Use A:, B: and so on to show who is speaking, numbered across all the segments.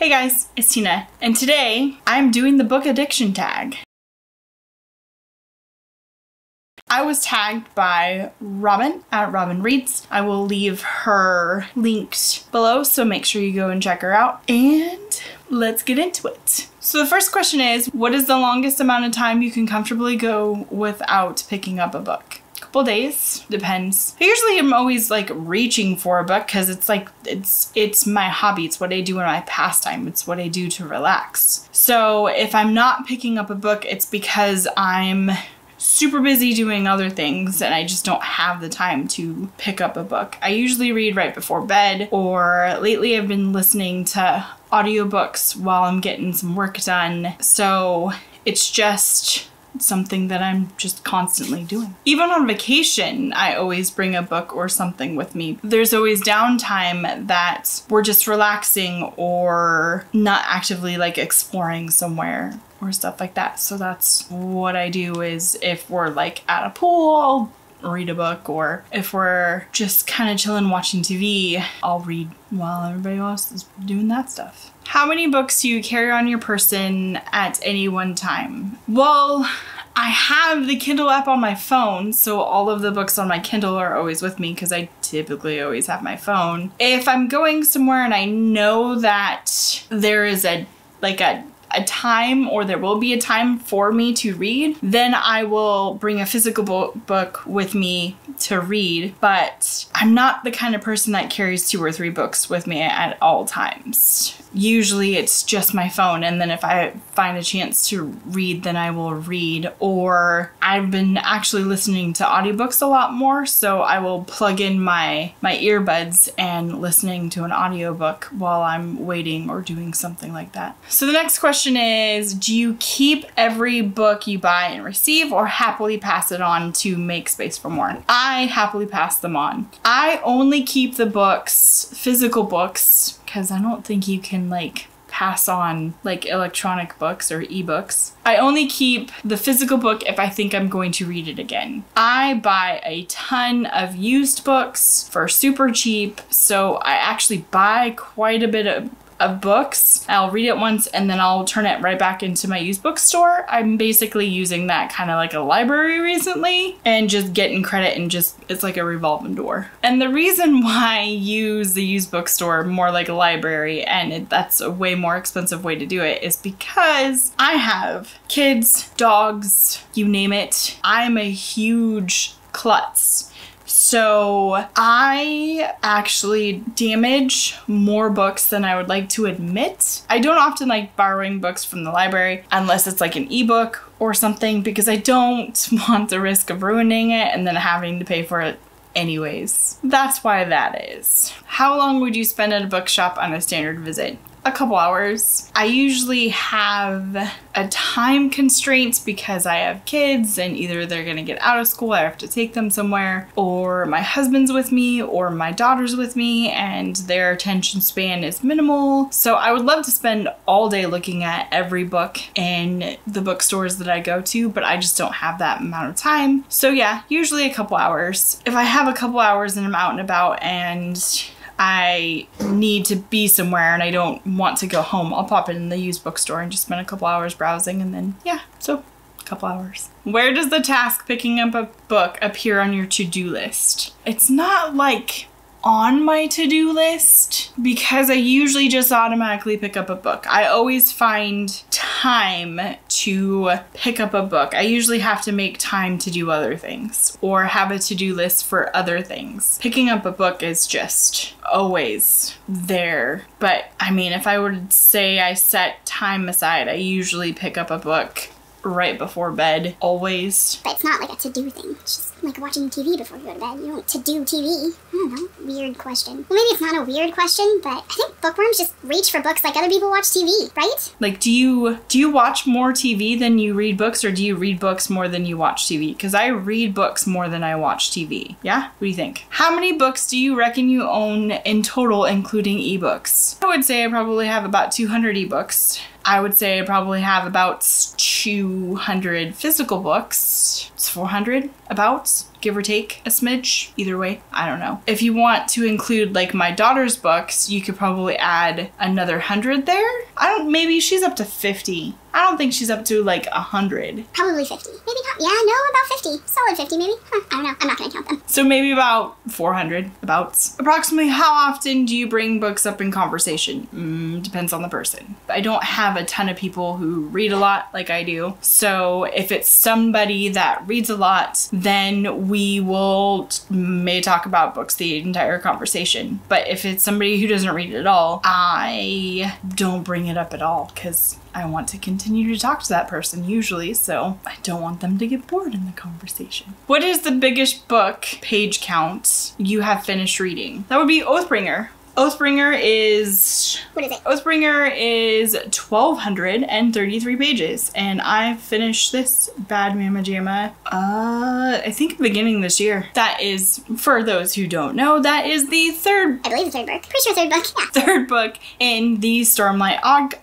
A: Hey guys, it's Tina, and today I'm doing the book addiction tag. I was tagged by Robin at Robin Reads. I will leave her links below, so make sure you go and check her out. And let's get into it. So the first question is, what is the longest amount of time you can comfortably go without picking up a book? Couple days depends i usually am always like reaching for a book because it's like it's it's my hobby it's what i do in my pastime it's what i do to relax so if i'm not picking up a book it's because i'm super busy doing other things and I just don't have the time to pick up a book. I usually read right before bed or lately I've been listening to audiobooks while I'm getting some work done. So it's just something that I'm just constantly doing. Even on vacation, I always bring a book or something with me. There's always downtime that we're just relaxing or not actively like exploring somewhere or stuff like that. So that's what I do is if we're like at a pool, read a book or if we're just kind of chilling watching TV, I'll read while everybody else is doing that stuff. How many books do you carry on your person at any one time? Well, I have the Kindle app on my phone, so all of the books on my Kindle are always with me because I typically always have my phone. If I'm going somewhere and I know that there is a like a a time or there will be a time for me to read, then I will bring a physical bo- book with me to read. But I'm not the kind of person that carries two or three books with me at all times usually it's just my phone and then if I find a chance to read then I will read or I've been actually listening to audiobooks a lot more so I will plug in my my earbuds and listening to an audiobook while I'm waiting or doing something like that. So the next question is do you keep every book you buy and receive or happily pass it on to make space for more? I happily pass them on. I only keep the books, physical books because I don't think you can like pass on like electronic books or ebooks. I only keep the physical book if I think I'm going to read it again. I buy a ton of used books for super cheap, so I actually buy quite a bit of of books. I'll read it once and then I'll turn it right back into my used bookstore. I'm basically using that kind of like a library recently and just getting credit and just it's like a revolving door. And the reason why I use the used bookstore more like a library and it, that's a way more expensive way to do it is because I have kids, dogs, you name it. I'm a huge klutz so I actually damage more books than I would like to admit. I don't often like borrowing books from the library unless it's like an ebook or something because I don't want the risk of ruining it and then having to pay for it anyways. That's why that is. How long would you spend at a bookshop on a standard visit? A couple hours. I usually have a time constraint because I have kids and either they're gonna get out of school, I have to take them somewhere, or my husband's with me, or my daughter's with me, and their attention span is minimal. So I would love to spend all day looking at every book in the bookstores that I go to, but I just don't have that amount of time. So yeah, usually a couple hours. If I have a couple hours and I'm out and about and I need to be somewhere and I don't want to go home, I'll pop in the used bookstore and just spend a couple hours browsing and then, yeah, so a couple hours. Where does the task picking up a book appear on your to-do list? It's not like on my to-do list because I usually just automatically pick up a book. I always find time to pick up a book. I usually have to make time to do other things or have a to-do list for other things. Picking up a book is just always there. But I mean, if I would say I set time aside, I usually pick up a book right before bed, always.
B: But it's not like a to-do thing. It's just like watching TV before you go to bed. You don't to-do TV. I don't know. Weird question. Well, maybe it's not a weird question, but I think bookworms just reach for books like other people watch TV, right?
A: Like, do you do you watch more TV than you read books, or do you read books more than you watch TV? Because I read books more than I watch TV. Yeah? What do you think? How many books do you reckon you own in total, including ebooks? I would say I probably have about 200 ebooks. I would say I probably have about 200 physical books. It's 400 about. give or take a smidge. Either way, I don't know. If you want to include like my daughter's books, you could probably add another hundred there. I don't, maybe she's up to 50. I don't think she's up to like a hundred.
B: Probably 50. Maybe not. Yeah, no, about 50. Solid 50, maybe. Huh, I don't know. I'm not going to count them.
A: So maybe about 400, about. Approximately how often do you bring books up in conversation? Mm, depends on the person. I don't have a ton of people who read a lot like I do. So if it's somebody that reads a lot, then we will may talk about books the entire conversation. But if it's somebody who doesn't read at all, I don't bring it up at all because I want to continue to talk to that person usually, so I don't want them to get bored in the conversation. What is the biggest book page count you have finished reading? That would be Oathbringer. Oathbringer is
B: What is it?
A: Oathbringer is 1233 pages and I finished this Bad Mama Jamma uh I think beginning this year. That is for those who don't know, that is the third
B: I believe the third book. Pretty sure third book. Yeah.
A: third book in the Stormlight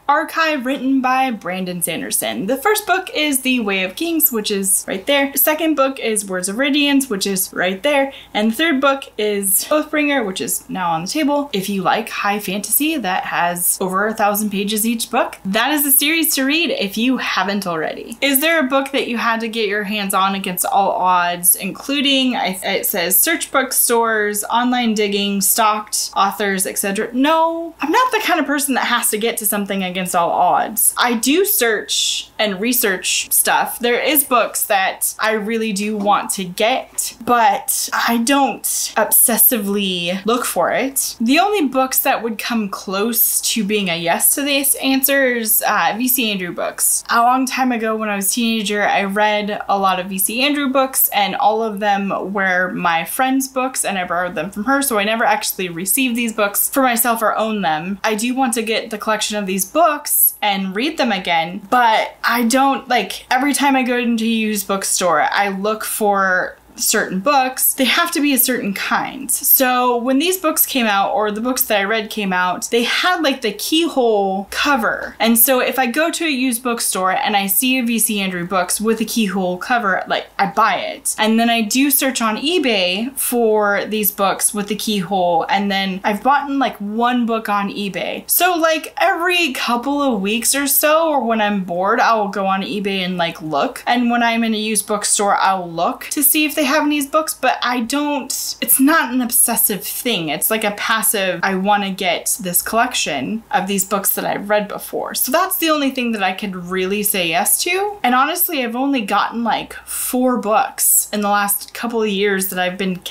A: Archive written by Brandon Sanderson. The first book is The Way of Kings, which is right there. The second book is Words of Radiance, which is right there. And the third book is Oathbringer, which is now on the table. If you like high fantasy that has over a thousand pages each book, that is a series to read if you haven't already. Is there a book that you had to get your hands on against all odds, including, it says, search bookstores, online digging, stalked authors, etc.? No, I'm not the kind of person that has to get to something against all odds. I do search and research stuff. There is books that I really do want to get, but I don't obsessively look for it. The only books that would come close to being a yes to this answer is uh, VC Andrew books. A long time ago when I was a teenager, I read a lot of VC Andrew books, and all of them were my friend's books, and I borrowed them from her, so I never actually received these books for myself or own them. I do want to get the collection of these books and read them again, but I don't like every time I go into a used bookstore, I look for certain books, they have to be a certain kind. So when these books came out, or the books that I read came out, they had like the keyhole cover. And so if I go to a used bookstore and I see a VC Andrew books with a keyhole cover, like I buy it. And then I do search on eBay for these books with the keyhole, and then I've bought like one book on eBay. So like every couple of weeks or so, or when I'm bored, I will go on eBay and like look. And when I'm in a used bookstore, I'll look to see if they have these books, but I don't, it's not an obsessive thing. It's like a passive, I want to get this collection of these books that I've read before. So that's the only thing that I could really say yes to. And honestly, I've only gotten like four books in the last couple of years that I've been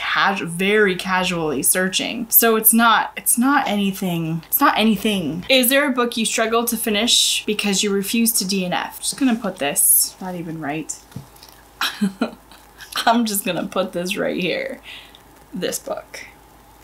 A: very casually searching. So it's not, it's not anything, it's not anything. Is there a book you struggle to finish because you refuse to DNF? Just gonna put this, not even right. I'm just gonna put this right here. This book.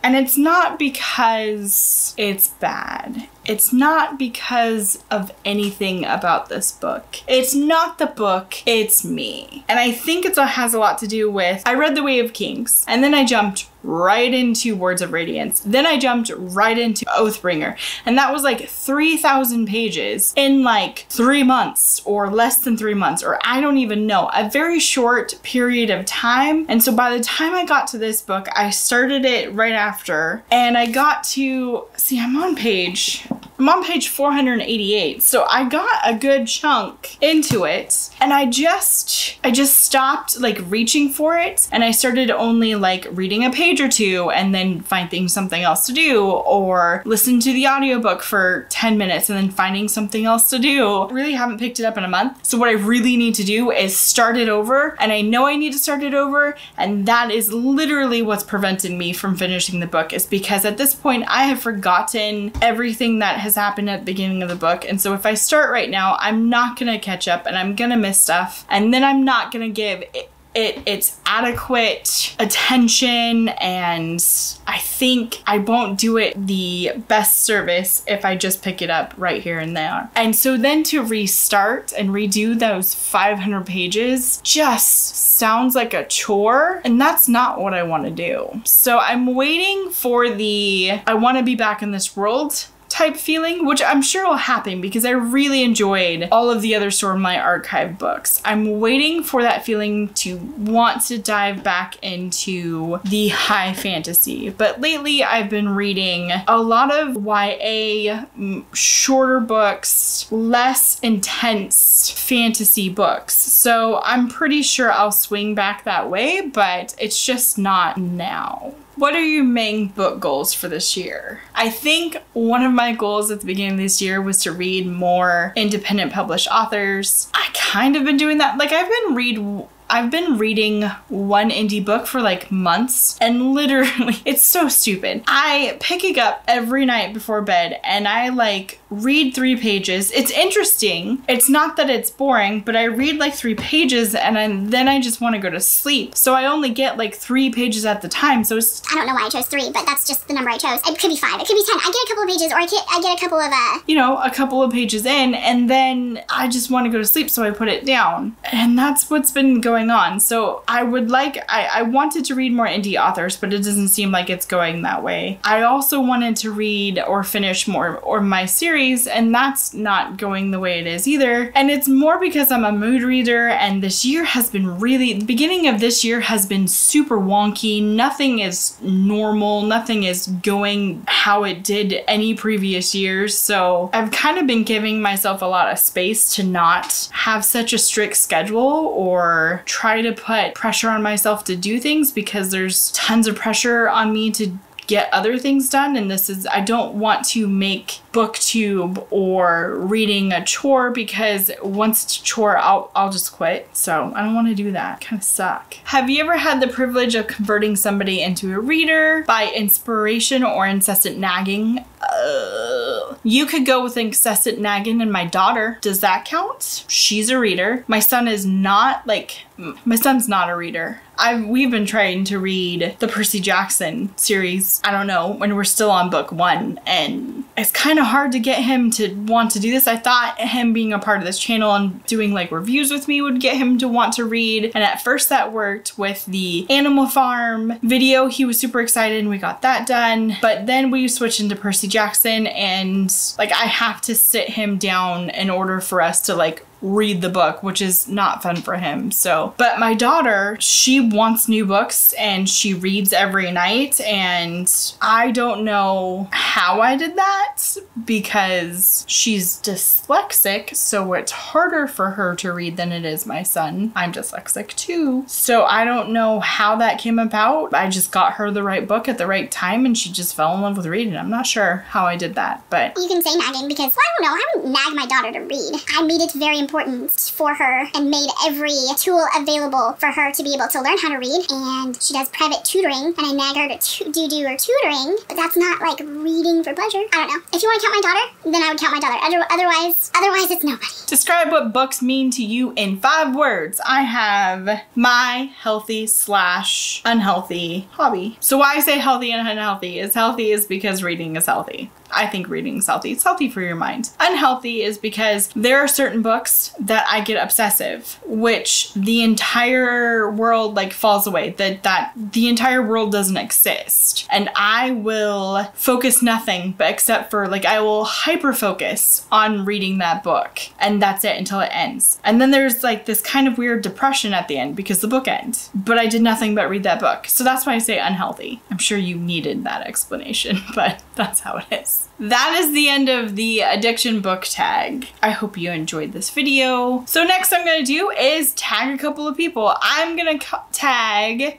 A: And it's not because it's bad. It's not because of anything about this book. It's not the book, it's me. And I think it uh, has a lot to do with I read The Way of Kings, and then I jumped right into Words of Radiance. Then I jumped right into Oathbringer. And that was like 3,000 pages in like three months or less than three months, or I don't even know, a very short period of time. And so by the time I got to this book, I started it right after and I got to see, I'm on page. I'm on page 488. So I got a good chunk into it and I just I just stopped like reaching for it and I started only like reading a page or two and then finding something else to do or listen to the audiobook for 10 minutes and then finding something else to do. I really haven't picked it up in a month. So what I really need to do is start it over and I know I need to start it over and that is literally what's prevented me from finishing the book is because at this point I have forgotten everything that has happened at the beginning of the book. And so if I start right now, I'm not going to catch up and I'm going to miss stuff and then I'm not going to give it, it its adequate attention and I think I won't do it the best service if I just pick it up right here and there. And so then to restart and redo those 500 pages just sounds like a chore and that's not what I want to do. So I'm waiting for the I want to be back in this world type feeling, which I'm sure will happen because I really enjoyed all of the other Stormlight Archive books. I'm waiting for that feeling to want to dive back into the high fantasy. But lately, I've been reading a lot of YA, shorter books, less intense fantasy books. So I'm pretty sure I'll swing back that way, but it's just not now. What are your main book goals for this year? I think one of my goals at the beginning of this year was to read more independent published authors. I kind of been doing that. Like I've been read I've been reading one indie book for like months and literally it's so stupid. I pick it up every night before bed and I like read three pages. It's interesting. It's not that it's boring, but I read like three pages and I, then I just want to go to sleep. So I only get like three pages at the time. So it's.
B: I don't know why I chose three, but that's just the number I chose. It could be five. It could be ten. I get a couple of pages, or I get I get a couple of uh.
A: You know, a couple of pages in, and then I just want to go to sleep, so I put it down, and that's what's been going on. So I would like I I wanted to read more indie authors, but it doesn't seem like it's going that way. I also wanted to read or finish more or my series and that's not going the way it is either. And it's more because I'm a mood reader, and this year has been really, the beginning of this year has been super wonky. Nothing is normal, nothing is going how it did any previous years. So I've kind of been giving myself a lot of space to not have such a strict schedule or try to put pressure on myself to do things because there's tons of pressure on me to get other things done and this is I don't want to make booktube or reading a chore because once it's a chore I'll, I'll just quit. So I don't want to do that. Kind of suck. Have you ever had the privilege of converting somebody into a reader by inspiration or incessant nagging? Uh, you could go with incessant nagging and my daughter. Does that count? She's a reader. My son is not like my son's not a reader I've we've been trying to read the Percy Jackson series. I don't know when we're still on book one, and it's kind of hard to get him to want to do this. I thought him being a part of this channel and doing like reviews with me would get him to want to read, and at first that worked with the Animal Farm video. He was super excited, and we got that done. But then we switched into Percy Jackson, and like I have to sit him down in order for us to like read the book, which is not fun for him. So, but my daughter, she wants new books and she reads every night. And I don't know how I did that because she's dyslexic. So it's harder for her to read than it is my son. I'm dyslexic too. So I don't know how that came about. I just got her the right book at the right time and she just fell in love with reading. I'm not sure how I did that, but.
B: You can say nagging because, well, I don't know, I wouldn't nag my daughter to read. I made it very important important for her and made every tool available for her to be able to learn how to read. And she does private tutoring, and I nag her to do do her tutoring, but that's not like reading for pleasure. I don't know. If you want to count my daughter, then I would count my daughter. Other otherwise, otherwise it's nobody.
A: Describe what books mean to you in five words. I have my healthy slash unhealthy hobby. So why I say healthy and unhealthy is healthy is because reading is healthy. I think reading is healthy. It's healthy for your mind. Unhealthy is because there are certain books that I get obsessive, which the entire world like falls away. That that the entire world doesn't exist. And I will focus nothing but except for like I will hyper focus on reading that book. And that's it until it ends. And then there's like this kind of weird depression at the end because the book ends. But I did nothing but read that book. So that's why I say unhealthy. I'm sure you needed that explanation, but that's how it is that is the end of the addiction book tag. I hope you enjoyed this video. So next I'm gonna do is tag a couple of people. I'm gonna tag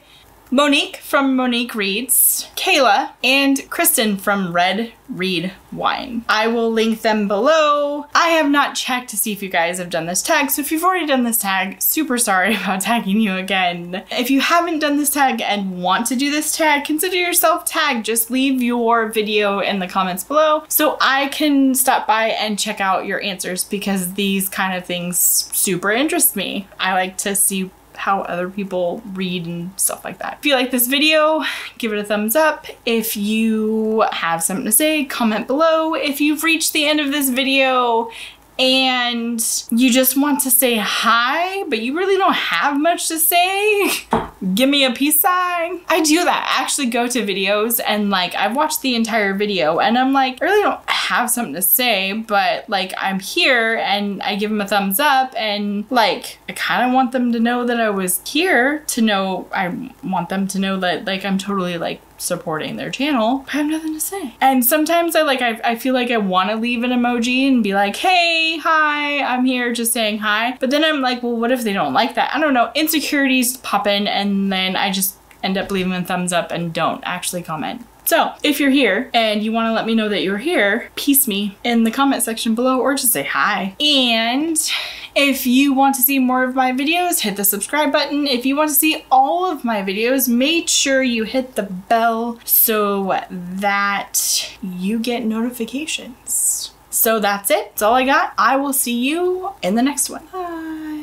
A: Monique from Monique Reads, Kayla, and Kristen from Red Read Wine. I will link them below. I have not checked to see if you guys have done this tag, so if you've already done this tag, super sorry about tagging you again. If you haven't done this tag and want to do this tag, consider yourself tagged. Just leave your video in the comments below so I can stop by and check out your answers because these kind of things super interest me. I like to see how other people read and stuff like that. If you like this video, give it a thumbs up. If you have something to say, comment below. If you've reached the end of this video and you just want to say hi, but you really don't have much to say, give me a peace sign. I do that. I actually go to videos and like I've watched the entire video and I'm like, I really don't have something to say, but like I'm here and I give them a thumbs up and like I kind of want them to know that I was here to know I want them to know that like I'm totally like supporting their channel. I have nothing to say. And sometimes I like I, I feel like I want to leave an emoji and be like, hey, hi, I'm here just saying hi. But then I'm like, well, what if they don't like that? I don't know. Insecurities pop in and then I just end up leaving a thumbs up and don't actually comment. So, if you're here and you want to let me know that you're here, peace me in the comment section below or just say hi. And if you want to see more of my videos, hit the subscribe button. If you want to see all of my videos, make sure you hit the bell so that you get notifications. So that's it. That's all I got. I will see you in the next one. Bye.